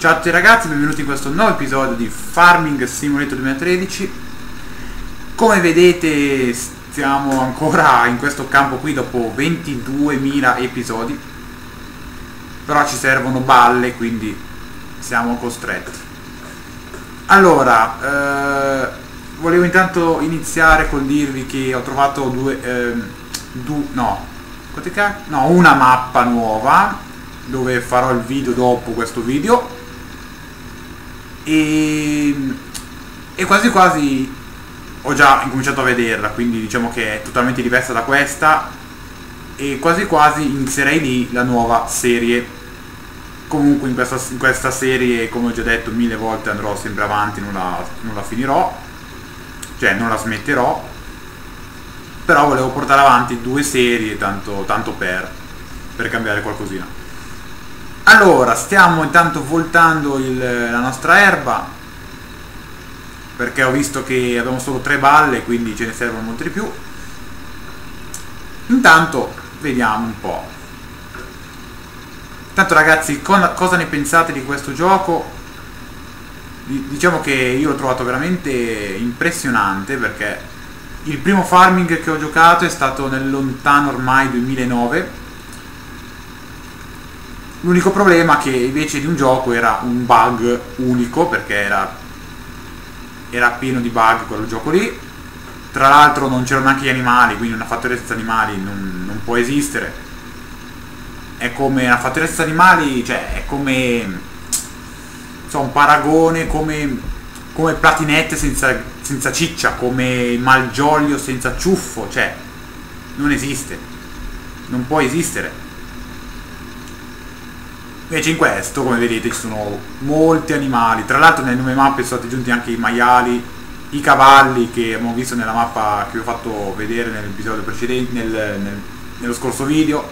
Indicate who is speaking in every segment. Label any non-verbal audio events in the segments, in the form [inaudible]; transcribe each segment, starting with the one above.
Speaker 1: Ciao a tutti ragazzi, benvenuti in questo nuovo episodio di Farming Simulator 2013 Come vedete stiamo ancora in questo campo qui dopo 22.000 episodi. Però ci servono balle, quindi siamo costretti. Allora, eh, volevo intanto iniziare col dirvi che ho trovato due... Eh, du, no, no, una mappa nuova dove farò il video dopo questo video e, e quasi quasi ho già incominciato a vederla, quindi diciamo che è totalmente diversa da questa e quasi quasi inizierei lì la nuova serie. Comunque in questa, in questa serie, come ho già detto mille volte, andrò sempre avanti, non la, non la finirò, cioè non la smetterò, però volevo portare avanti due serie tanto, tanto per, per cambiare qualcosina. Allora, stiamo intanto voltando il, la nostra erba perché ho visto che abbiamo solo tre balle, quindi ce ne servono molte di più. Intanto vediamo un po'. Intanto ragazzi, cosa ne pensate di questo gioco? Diciamo che io l'ho trovato veramente impressionante perché il primo farming che ho giocato è stato nel lontano ormai 2009 L'unico problema che invece di un gioco era un bug unico perché era, era pieno di bug quel gioco lì. Tra l'altro non c'erano neanche gli animali, quindi una fattoria senza animali non, non può esistere. È come una fattoria senza animali, cioè è come so, un paragone come, come platinette senza, senza ciccia, come malgioglio senza ciuffo, cioè non esiste. Non può esistere Invece in questo, come vedete, ci sono molti animali. Tra l'altro nelle nuove mappe sono stati aggiunti anche i maiali, i cavalli che abbiamo visto nella mappa che vi ho fatto vedere nell'episodio precedente, nel, nel, nello scorso video.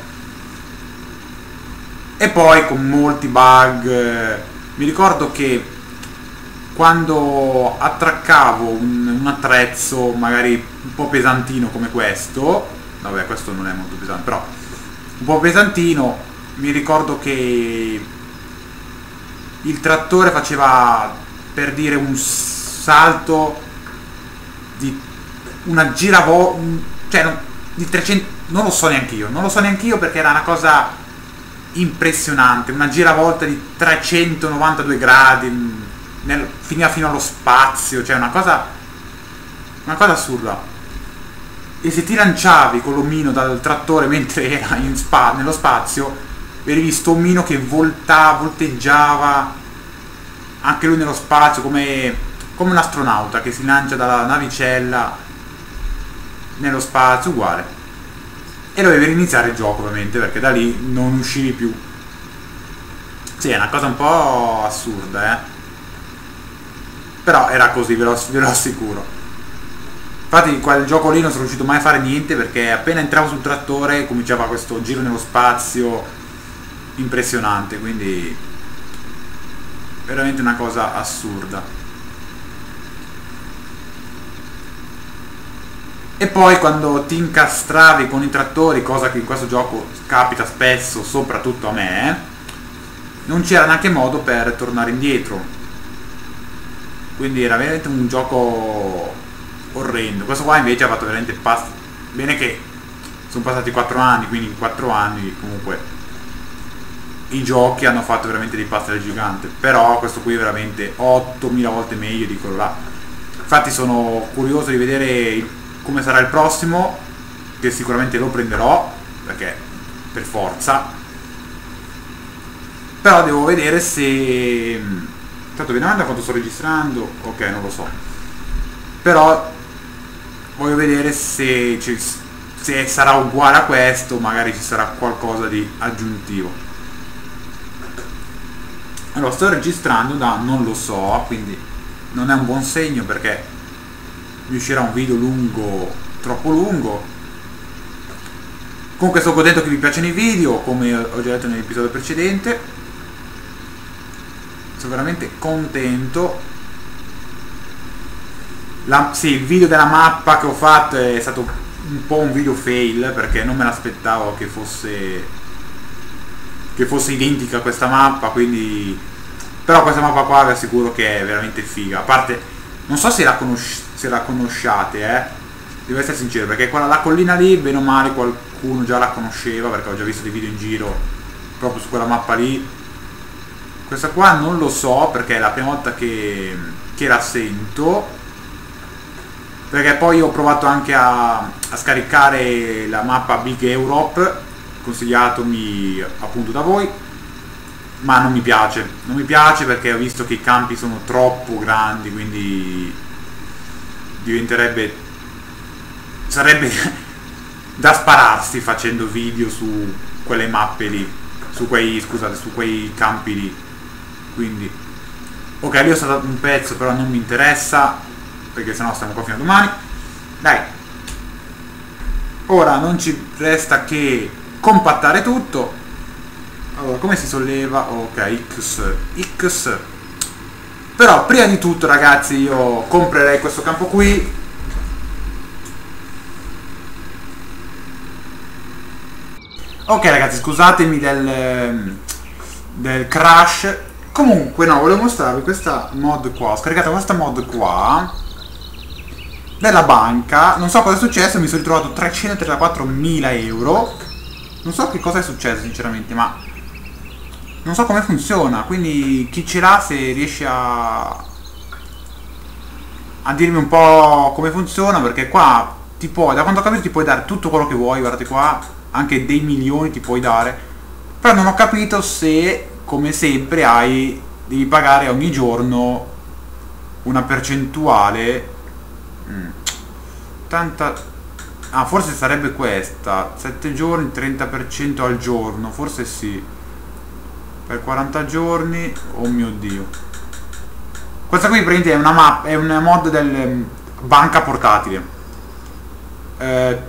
Speaker 1: E poi con molti bug. Mi ricordo che quando attraccavo un, un attrezzo magari un po' pesantino come questo, vabbè questo non è molto pesante, però un po' pesantino mi ricordo che il trattore faceva per dire un salto di una giravolte cioè di 300 non lo so neanche io non lo so neanche io perché era una cosa impressionante una giravolta di 392 gradi nel, finiva fino allo spazio cioè una cosa una cosa assurda. E se ti lanciavi con l'omino dal trattore mentre era spa, nello spazio vedi visto omino che voltava, volteggiava anche lui nello spazio come, come un astronauta che si lancia dalla navicella nello spazio uguale. E dovevi riniziare il gioco ovviamente perché da lì non uscivi più. Sì è una cosa un po' assurda eh. Però era così ve lo, ve lo assicuro. Infatti quel gioco lì non sono riuscito mai a fare niente perché appena entravo sul trattore cominciava questo giro nello spazio impressionante, quindi veramente una cosa assurda. E poi quando ti incastravi con i trattori, cosa che in questo gioco capita spesso, soprattutto a me, non c'era neanche modo per tornare indietro. Quindi era veramente un gioco orrendo. Questo qua invece ha fatto veramente. Bene che sono passati 4 anni, quindi in 4 anni comunque i giochi hanno fatto veramente dei passi da gigante però questo qui è veramente 8000 volte meglio di quello là. Infatti sono curioso di vedere come sarà il prossimo che sicuramente lo prenderò perché per forza. Però devo vedere se tanto vediamo da quanto sto registrando? Ok non lo so. Però voglio vedere se, se sarà uguale a questo magari ci sarà qualcosa di aggiuntivo allora sto registrando da non lo so quindi non è un buon segno perché mi uscirà un video lungo troppo lungo. Comunque sono contento che vi piacciono i video come ho già detto nell'episodio precedente. Sono veramente contento. La, sì, il video della mappa che ho fatto è stato un po' un video fail perché non me l'aspettavo che fosse che fosse identica a questa mappa quindi Però questa mappa qua vi assicuro che è veramente figa. A parte, non so se la, conosci se la conosciate, eh. Devo essere sincero, perché quella la collina lì, bene o male, qualcuno già la conosceva, perché ho già visto dei video in giro proprio su quella mappa lì. Questa qua non lo so, perché è la prima volta che, che la sento. Perché poi ho provato anche a, a scaricare la mappa Big Europe, consigliatomi appunto da voi ma non mi piace. Non mi piace perché ho visto che i campi sono troppo grandi quindi diventerebbe sarebbe [laughs] da spararsi facendo video su quelle mappe lì su quei scusate su quei campi lì. Quindi ok lì ho stato un pezzo però non mi interessa perché sennò stiamo qua fino a domani. Dai. Ora non ci resta che compattare tutto. Allora come si solleva? Ok x x. Però prima di tutto ragazzi io comprerei questo campo qui. Ok ragazzi scusatemi del, del crash. Comunque no volevo mostrarvi questa mod qua. Ho scaricato questa mod qua della banca. Non so cosa è successo mi sono ritrovato 334.000 euro non so che cosa è successo sinceramente ma non so come funziona, quindi chi ce l'ha se riesce a a dirmi un po' come funziona perché qua ti puoi, da quanto ho capito ti puoi dare tutto quello che vuoi, guardate qua, anche dei milioni ti puoi dare, però non ho capito se come sempre hai, devi pagare ogni giorno una percentuale mm, tanta ah forse sarebbe questa. 7 giorni 30% al giorno. Forse sì. Per 40 giorni oh mio dio. Questa qui praticamente è una mappa è una mod del um, banca portatile. Eh,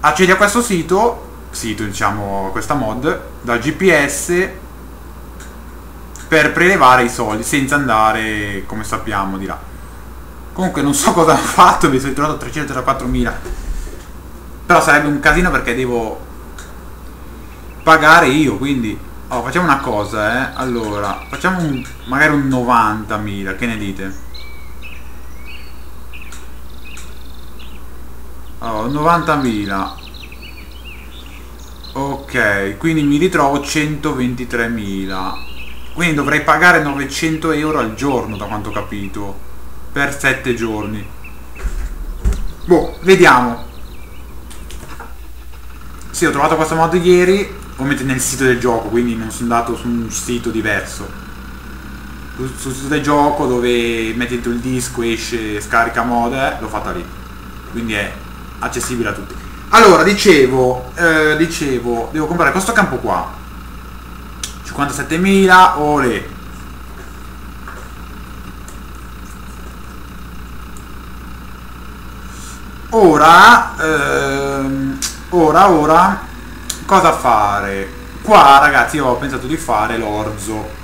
Speaker 1: accedi a questo sito sito diciamo questa mod dal gps per prelevare i soldi senza andare come sappiamo di là. Comunque non so [laughs] cosa ho fatto mi sono trovato 334.000 però sarebbe un casino perché devo pagare io quindi Oh, facciamo una cosa, eh. Allora, facciamo un, magari un 90.000, che ne dite? Oh, 90.000. Ok, quindi mi ritrovo 123.000. Quindi dovrei pagare 900 euro al giorno, da quanto ho capito. Per 7 giorni. Boh, vediamo. Sì, ho trovato questa mod ieri ovviamente nel sito del gioco, quindi non sono andato su un sito diverso. Sul sito del gioco dove metti il disco, esce, scarica mod, eh, l'ho fatta lì. Quindi è accessibile a tutti. Allora, dicevo, eh, dicevo, devo comprare questo campo qua. 57.000, ore. Ora, ehm, ora, ora, cosa fare? Qua ragazzi io ho pensato di fare l'orzo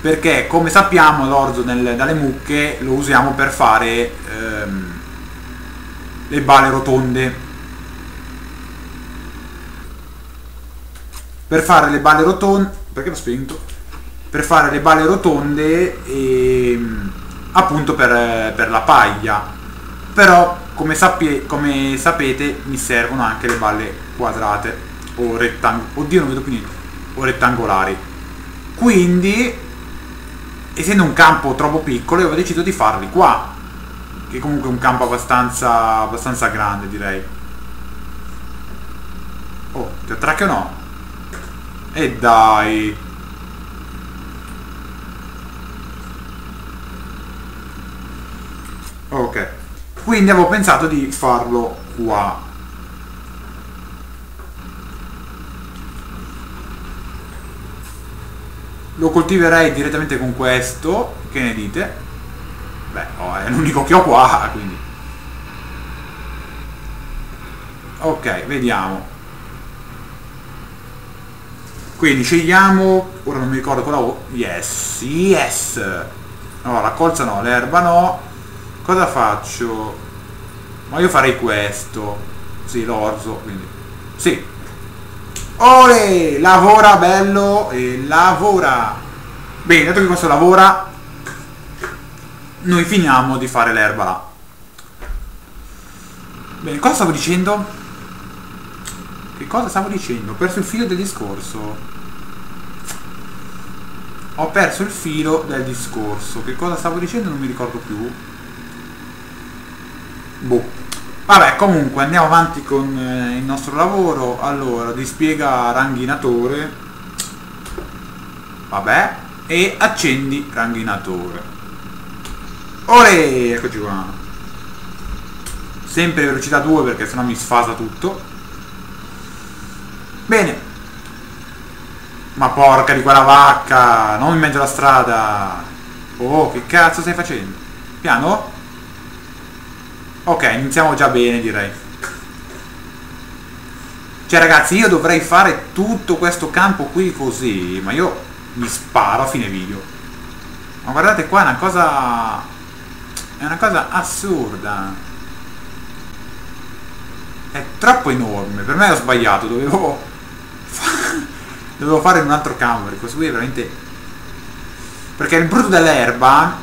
Speaker 1: perché come sappiamo l'orzo dalle mucche lo usiamo per fare ehm, le bale rotonde per fare le bale rotonde perché l'ho spento? per fare le bale rotonde e ehm, appunto per, per la paglia però come, sapie, come sapete mi servono anche le balle quadrate o rettangolari oddio non vedo più niente o rettangolari. Quindi essendo un campo troppo piccolo ho deciso di farli qua che comunque è un campo abbastanza abbastanza grande direi. Oh ti attracchi o no? e dai. Ok quindi avevo pensato di farlo qua. Lo coltiverei direttamente con questo che ne dite? beh oh, è l'unico che ho qua quindi. Ok vediamo. Quindi scegliamo ora non mi ricordo cosa ho yes yes. No la colza no l'erba no cosa faccio? Ma io farei questo. Sì l'orzo quindi. Sì. Ole! Lavora bello e lavora! bene dato che questo lavora noi finiamo di fare l'erba là. Bene cosa stavo dicendo? Che cosa stavo dicendo? Ho perso il filo del discorso. Ho perso il filo del discorso. Che cosa stavo dicendo? Non mi ricordo più boh Vabbè, comunque andiamo avanti con eh, il nostro lavoro. Allora, dispiega ranghinatore. Vabbè. E accendi ranghinatore. Ore, eccoci qua. Sempre velocità 2 perché sennò mi sfasa tutto. Bene. Ma porca di quella vacca, non in mezzo alla strada. Oh, che cazzo stai facendo? Piano? Ok, iniziamo già bene direi. Cioè ragazzi, io dovrei fare tutto questo campo qui così, ma io mi sparo a fine video. Ma guardate qua, è una cosa... È una cosa assurda. È troppo enorme, per me ho sbagliato, dovevo... [laughs] dovevo fare un altro campo, perché questo qui è veramente... Perché il brutto dell'erba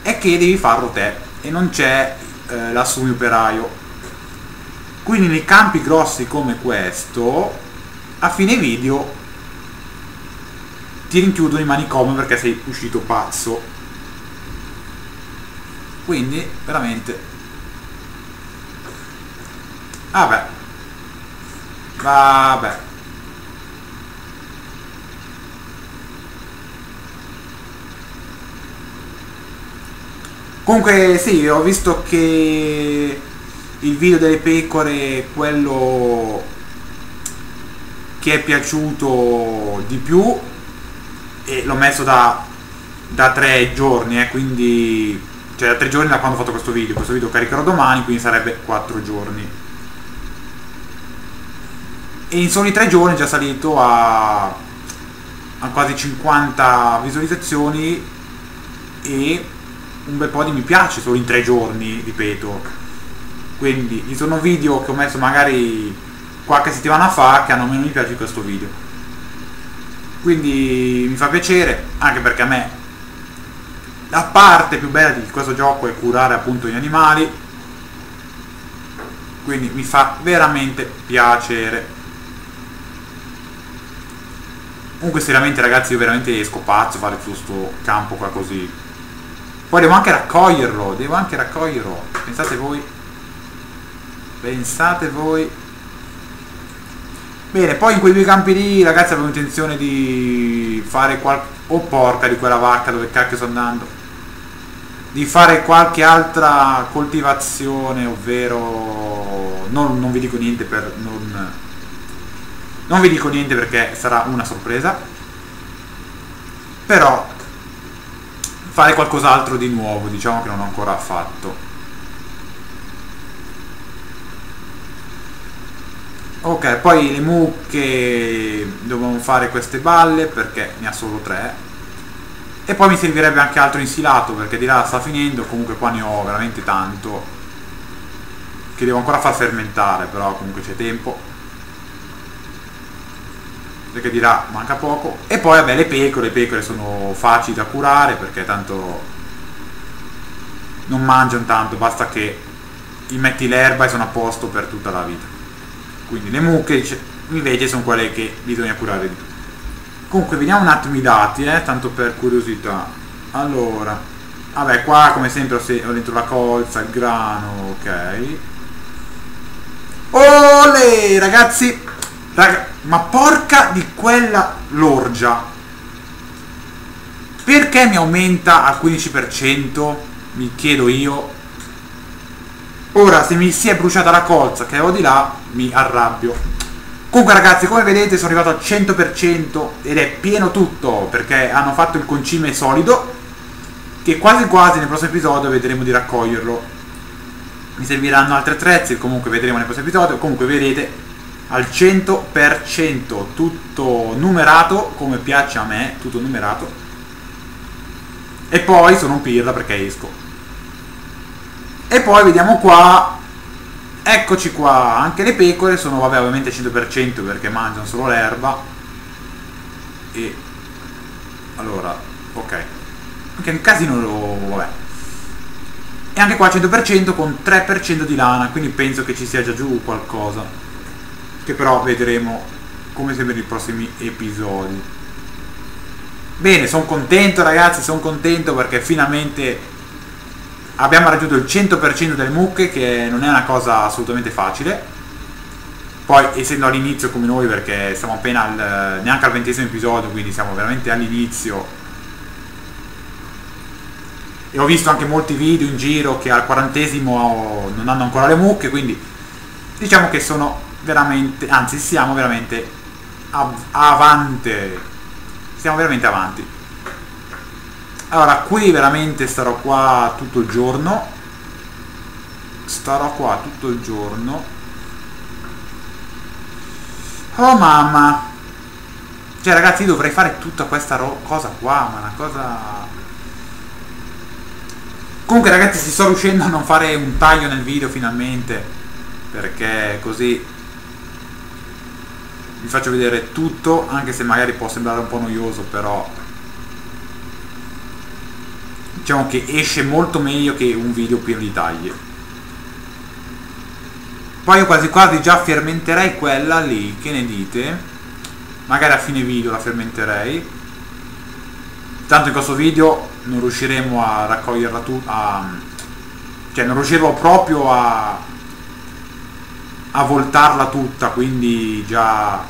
Speaker 1: è che devi farlo te e non c'è eh, l'assumi operaio. Quindi nei campi grossi come questo a fine video ti rinchiudono in manicomio perché sei uscito pazzo. Quindi veramente. Vabbè. Vabbè Comunque sì, ho visto che il video delle pecore, quello che è piaciuto di più, e l'ho messo da, da tre giorni, eh, quindi cioè da tre giorni da quando ho fatto questo video, questo video caricherò domani, quindi sarebbe quattro giorni. E in soli tre giorni è già salito a, a quasi 50 visualizzazioni e un bel po' di mi piace solo in tre giorni, ripeto. Quindi ci sono video che ho messo magari qualche settimana fa che hanno meno mi piace di questo video. Quindi mi fa piacere, anche perché a me la parte più bella di questo gioco è curare appunto gli animali. Quindi mi fa veramente piacere. Comunque seriamente ragazzi io veramente esco pazzo a fare tutto questo campo qua così poi devo anche raccoglierlo, devo anche raccoglierlo. Pensate voi. Pensate voi. Bene, poi in quei due campi lì, ragazzi, avevo intenzione di fare qualche... Oh porca di quella vacca, dove cacchio sto andando? Di fare qualche altra coltivazione, ovvero... Non, non vi dico niente per... Non... non vi dico niente perché sarà una sorpresa. Però fare qualcos'altro di nuovo, diciamo che non ho ancora fatto. Ok, poi le mucche dobbiamo fare queste balle perché ne ha solo tre. E poi mi servirebbe anche altro insilato perché di là sta finendo, comunque qua ne ho veramente tanto. Che devo ancora far fermentare, però comunque c'è tempo perché dirà manca poco. E poi vabbè le pecore, le pecore sono facili da curare perché tanto non mangiano tanto, basta che gli metti l'erba e sono a posto per tutta la vita. Quindi le mucche invece sono quelle che bisogna curare di più. Comunque vediamo un attimo i dati eh, tanto per curiosità. Allora vabbè qua come sempre ho dentro la colza, il grano ok. Olè ragazzi! Raga, ma porca di quella lorgia. Perché mi aumenta al 15%? Mi chiedo io. Ora, se mi si è bruciata la colza che avevo di là, mi arrabbio. Comunque ragazzi, come vedete sono arrivato al 100% ed è pieno tutto, perché hanno fatto il concime solido, che quasi quasi nel prossimo episodio vedremo di raccoglierlo. Mi serviranno altri attrezzi, comunque vedremo nel prossimo episodio. Comunque vedete, al 100% tutto numerato come piace a me tutto numerato. E poi sono un pirla perché esco. E poi vediamo qua eccoci qua anche le pecore sono vabbè ovviamente 100% perché mangiano solo l'erba. E allora ok. Anche un casino lo vabbè. E anche qua 100% con 3% di lana quindi penso che ci sia già giù qualcosa che però vedremo come sempre nei prossimi episodi. Bene sono contento ragazzi sono contento perché finalmente abbiamo raggiunto il 100% delle mucche che non è una cosa assolutamente facile. Poi essendo all'inizio come noi perché siamo appena al, neanche al ventesimo episodio quindi siamo veramente all'inizio. E ho visto anche molti video in giro che al quarantesimo non hanno ancora le mucche quindi diciamo che sono veramente anzi siamo veramente av avante. Siamo veramente avanti. Allora qui veramente starò qua tutto il giorno. Starò qua tutto il giorno. Oh mamma! Cioè ragazzi io dovrei fare tutta questa cosa qua, ma una cosa... Comunque ragazzi si sto riuscendo a non fare un taglio nel video finalmente, perché così vi faccio vedere tutto, anche se magari può sembrare un po' noioso, però diciamo che esce molto meglio che un video pieno di tagli. Poi io quasi quasi già fermenterei quella lì che ne dite? Magari a fine video la fermenterei. Tanto in questo video non riusciremo a raccoglierla tutta cioè non riuscirò proprio a a voltarla tutta quindi già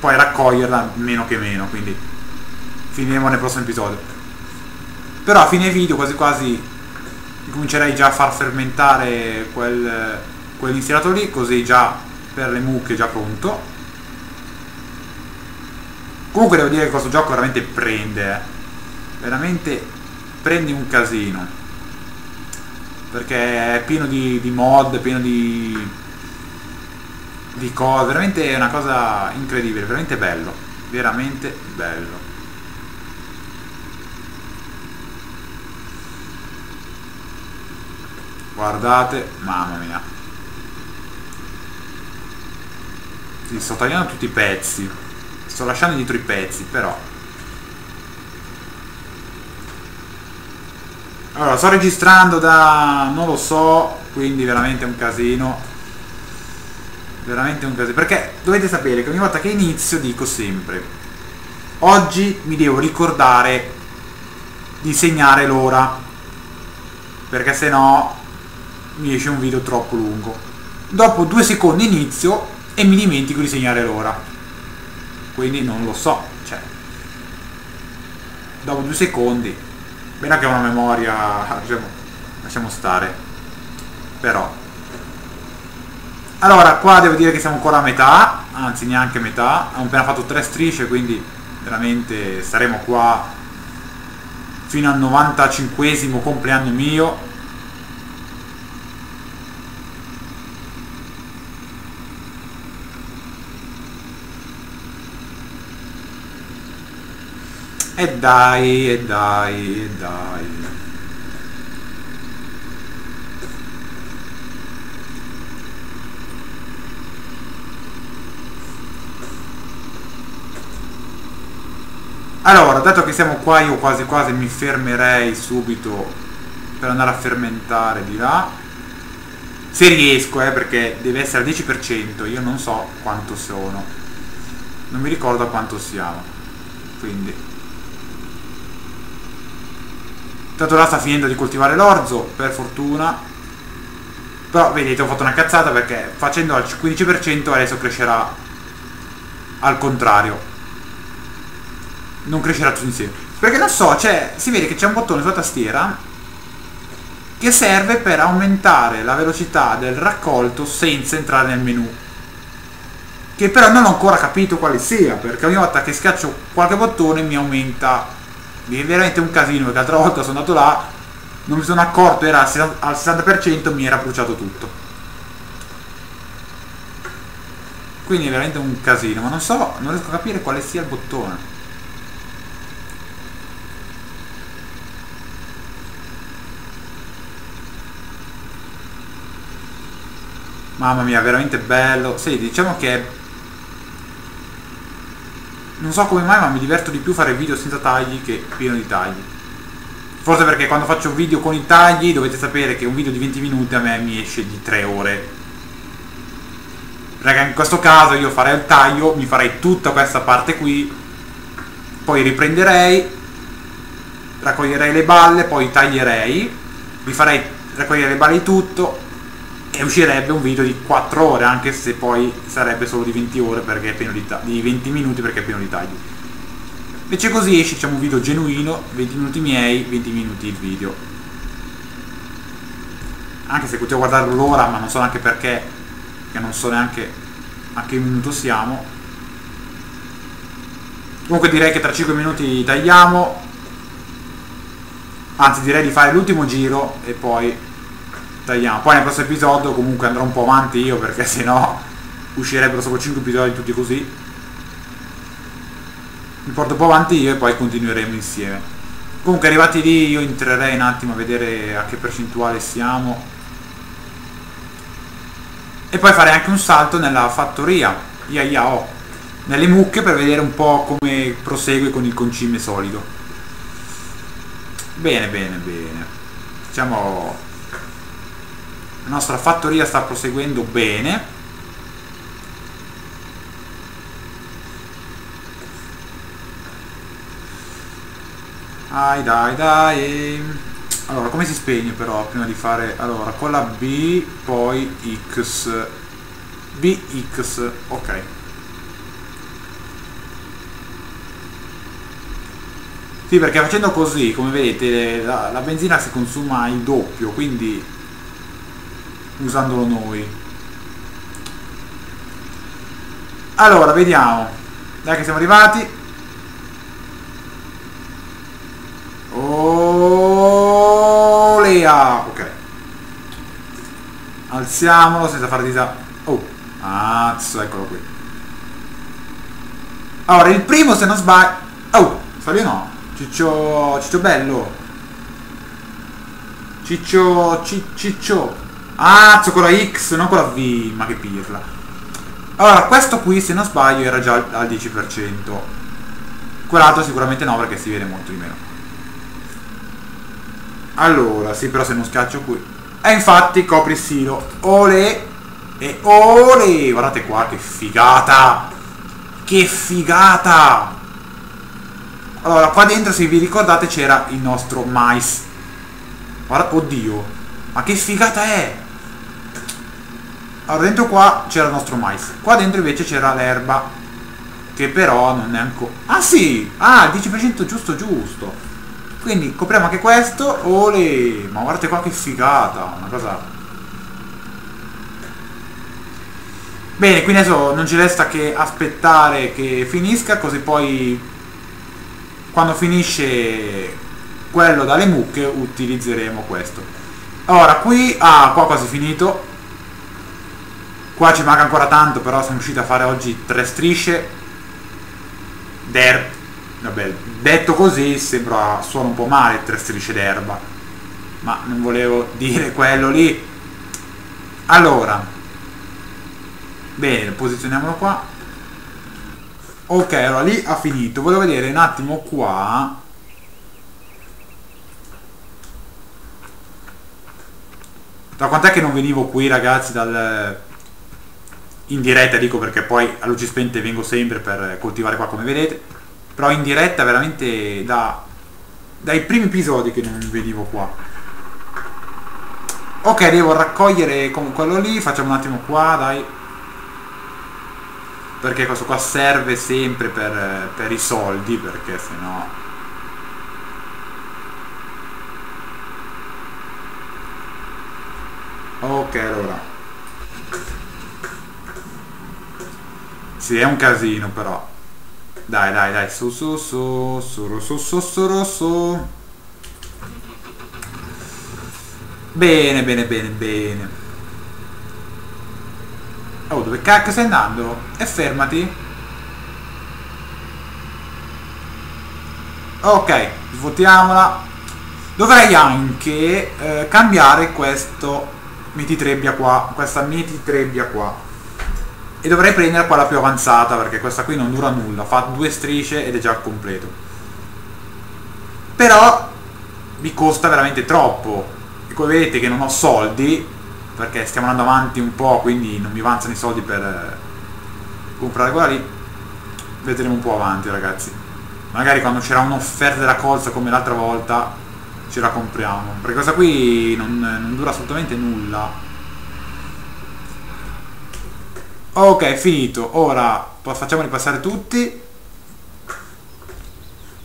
Speaker 1: poi raccoglierla meno che meno quindi finiremo nel prossimo episodio. Però a fine video quasi quasi comincerei già a far fermentare quel quell'installato lì così già per le mucche già pronto. Comunque devo dire che questo gioco veramente prende eh. veramente prende un casino. Perché è pieno di, di mod pieno di di cose veramente è una cosa incredibile veramente bello veramente bello guardate mamma mia Sì, sto tagliando tutti i pezzi. Sto lasciando dietro i pezzi, però. Allora, sto registrando da... non lo so, quindi veramente un casino. Veramente un casino. Perché dovete sapere che ogni volta che inizio dico sempre oggi mi devo ricordare di segnare l'ora perché se no mi esce un video troppo lungo. Dopo due secondi inizio e mi dimentico di segnare l'ora. Quindi non lo so cioè dopo due secondi bene che ho una memoria lasciamo, [laughs] lasciamo stare. Però allora qua devo dire che siamo ancora a metà anzi neanche metà abbiamo appena fatto tre strisce quindi veramente staremo qua fino al 95esimo compleanno mio E dai, e dai, e dai. Allora, dato che siamo qua, io quasi quasi mi fermerei subito per andare a fermentare di là. Se riesco, eh, perché deve essere al 10%, io non so quanto sono. Non mi ricordo quanto siamo. Quindi Tanto là sta finendo di coltivare l'orzo, per fortuna. Però vedete ho fatto una cazzata perché facendo al 15% adesso crescerà al contrario. Non crescerà tutto insieme. Perché non so, cioè, si vede che c'è un bottone sulla tastiera che serve per aumentare la velocità del raccolto senza entrare nel menu. Che però non ho ancora capito quale sia, perché ogni volta che schiaccio qualche bottone mi aumenta è veramente un casino perché l'altra volta sono andato là non mi sono accorto era al 60% mi era bruciato tutto quindi è veramente un casino ma non so non riesco a capire quale sia il bottone Mamma mia, veramente bello. Sì, diciamo che non so come mai ma mi diverto di più fare video senza tagli che pieno di tagli forse perché quando faccio video con i tagli dovete sapere che un video di 20 minuti a me mi esce di 3 ore raga in questo caso io farei il taglio mi farei tutta questa parte qui poi riprenderei raccoglierei le balle poi taglierei vi farei raccogliere le balle di tutto e uscirebbe un video di 4 ore anche se poi sarebbe solo di 20 ore perché è pieno di, di 20 minuti perché è pieno di tagli. Invece così esce diciamo un video genuino 20 minuti miei 20 minuti il video. Anche se continuo a guardare l'ora ma non so neanche perché che non so neanche a che minuto siamo. Comunque direi che tra 5 minuti tagliamo. Anzi direi di fare l'ultimo giro e poi tagliamo. Poi nel prossimo episodio comunque andrò un po' avanti io perché sennò uscirebbero solo 5 episodi tutti così. Mi porto un po' avanti io e poi continueremo insieme. Comunque arrivati lì io entrerei un attimo a vedere a che percentuale siamo. E poi farei anche un salto nella fattoria ia ia oh, nelle mucche per vedere un po' come prosegue con il concime solido. Bene bene bene. La nostra fattoria sta proseguendo bene. Dai dai dai. Allora come si spegne però prima di fare allora con la B poi X. BX ok. Sì perché facendo così come vedete la, la benzina si consuma il doppio quindi usandolo noi. Allora vediamo. Dai che siamo arrivati. Olea! Ok. Alziamolo senza fare disastro oh azzo eccolo qui. Allora il primo se non sbaglio oh sbaglio no? Ciccio ciccio bello. Ciccio ciccio Ah, con la X, non con la V, ma che pirla. Allora, questo qui, se non sbaglio, era già al 10%. Quell'altro sicuramente no, perché si vede molto di meno. Allora, sì, però se non schiaccio qui. E infatti copri il silo. Ole! E ole! Guardate qua, che figata! Che figata! Allora, qua dentro, se vi ricordate, c'era il nostro mais. Guarda, oddio! Ma che figata è? Allora dentro qua c'era il nostro mais qua dentro invece c'era l'erba che però non è ancora ah sì ah il 10% giusto giusto. Quindi copriamo anche questo ole ma guardate qua che figata una cosa. Bene quindi adesso non ci resta che aspettare che finisca così poi quando finisce quello dalle mucche utilizzeremo questo. Ora qui ah qua quasi finito qua ci manca ancora tanto però sono riuscito a fare oggi tre strisce. D'erba. Vabbè detto così sembra suona un po' male tre strisce d'erba. Ma non volevo [laughs] dire quello lì. Allora. Bene posizioniamolo qua. Ok allora lì ha finito. Volevo vedere un attimo qua. Da quant'è che non venivo qui ragazzi dal in diretta dico perché poi a luci spente vengo sempre per coltivare qua come vedete però in diretta veramente da, dai primi episodi che non venivo qua. Ok devo raccogliere con quello lì facciamo un attimo qua dai. Perché questo qua serve sempre per, per i soldi perché se no ok allora Sì, è un casino però. Dai, dai, dai, su, su, su, su, su, su, su, su. Bene, bene, bene, bene. Oh, dove cacchio stai andando? E fermati. Ok, svuotiamola. Dovrei anche eh, cambiare questo mititrebbia qua, questa mititrebbia qua e dovrei prendere quella più avanzata perché questa qui non dura nulla fa due strisce ed è già completo. Però mi costa veramente troppo. E come vedete che non ho soldi perché stiamo andando avanti un po' quindi non mi avanzano i soldi per eh, comprare quella lì. Vedremo un po' avanti ragazzi. Magari quando c'era un'offerta della colza come l'altra volta ce la compriamo. Perché questa qui non, non dura assolutamente nulla ok finito. Ora facciamoli passare tutti.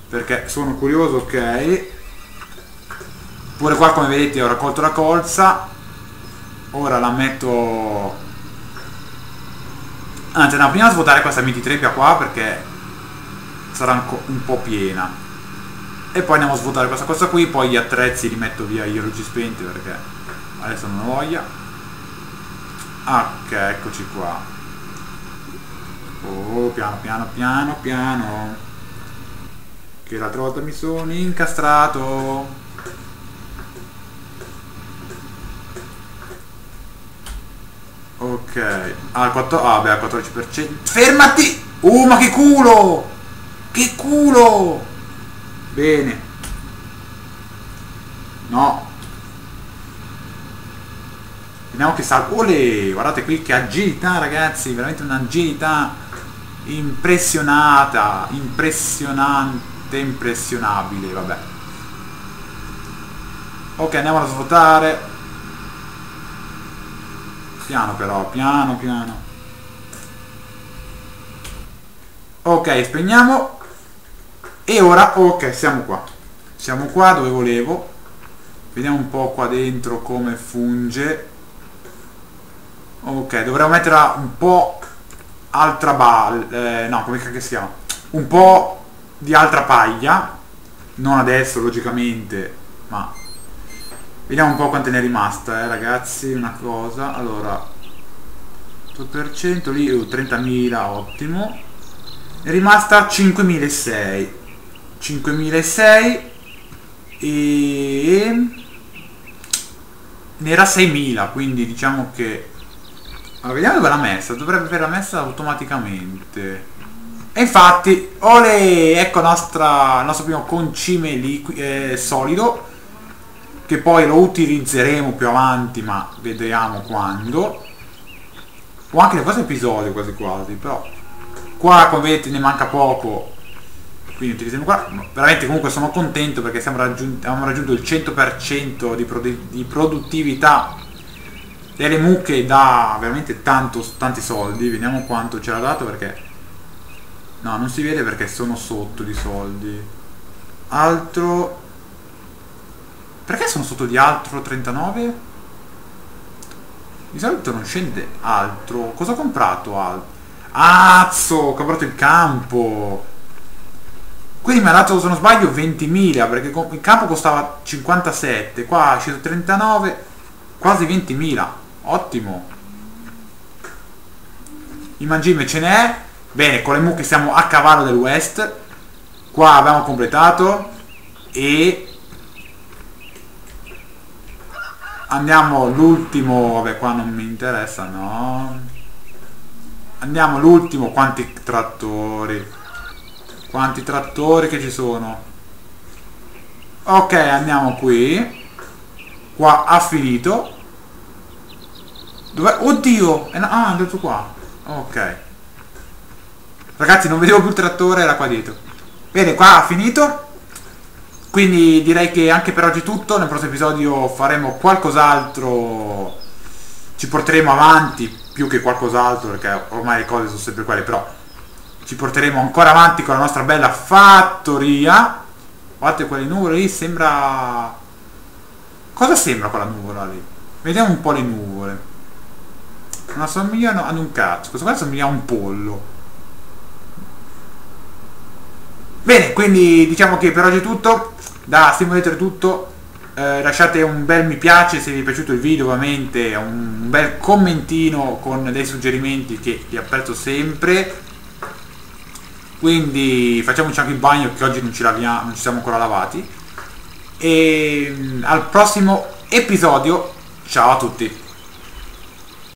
Speaker 1: Perché sono curioso ok. Pure qua come vedete ho raccolto la colza. Ora la metto anzi andiamo prima svuotare questa mititreppia qua perché sarà un po' piena. E poi andiamo a svuotare questa cosa qui poi gli attrezzi li metto via i luci spenti perché adesso non ho voglia. Ok eccoci qua Oh, piano, piano, piano, piano. Che l'altra volta mi sono incastrato. Ok. Ah, 4... ah beh, al 14%. Fermati! Oh, ma che culo! Che culo! Bene. No. Vediamo che salvo. Ole! Guardate qui che agilità, ragazzi. Veramente un'agilità impressionata, impressionante, impressionabile, vabbè. Ok, andiamo a svuotare. Piano però, piano, piano. Ok, spegniamo. E ora, ok, siamo qua. Siamo qua dove volevo. Vediamo un po' qua dentro come funge. Ok, dovremmo metterla un po' altra ball, eh, no, come che si chiama? Un po' di altra paglia, non adesso logicamente, ma vediamo un po' quante ne è rimasta, eh, ragazzi, una cosa, allora 8% lì, uh, 30.000, ottimo, è rimasta 5.600, 5.600 e ne era 6.000, quindi diciamo che allora, vediamo dove l'ha messa. Dovrebbe averla messa automaticamente. E infatti, ole! Ecco nostra, il nostro primo concime eh, solido. Che poi lo utilizzeremo più avanti, ma vedremo quando. O anche nel prossimo episodio quasi quasi, però. Qua come vedete ne manca poco. Quindi utilizziamo qua. Veramente comunque sono contento perché raggiunto, abbiamo raggiunto il 100% di, produ di produttività delle mucche da veramente tanto, tanti soldi vediamo quanto ce l'ha dato perché no non si vede perché sono sotto di soldi. Altro perché sono sotto di altro 39 di solito non scende altro. Cosa ho comprato altro azzo ho comprato il campo. Quindi mi ha dato se non sbaglio 20.000 perché il campo costava 57 qua è sceso 39 quasi 20.000 Ottimo. Il mangime ce n'è. Bene, con le mucche siamo a cavallo del west. Qua abbiamo completato. E... Andiamo l'ultimo... Vabbè, qua non mi interessa, no. Andiamo l'ultimo. Quanti trattori. Quanti trattori che ci sono. Ok, andiamo qui. Qua ha finito Dov'è? Oddio! È ah, è andato qua. Ok. Ragazzi, non vedevo più il trattore, era qua dietro. Bene, qua ha finito. Quindi direi che anche per oggi è tutto. Nel prossimo episodio faremo qualcos'altro. Ci porteremo avanti più che qualcos'altro, perché ormai le cose sono sempre quelle, però ci porteremo ancora avanti con la nostra bella fattoria. Guardate quelle nuvole lì, sembra... Cosa sembra quella nuvola lì? Vediamo un po' le nuvole non assomigliano ad un cazzo. Questo qua assomiglia a un pollo. Bene quindi diciamo che per oggi è tutto. Da Simulator è tutto. Eh, lasciate un bel mi piace se vi è piaciuto il video ovviamente un bel commentino con dei suggerimenti che vi apprezzo sempre. Quindi facciamoci anche il bagno che oggi non ci laviamo non ci siamo ancora lavati. E al prossimo episodio. Ciao a tutti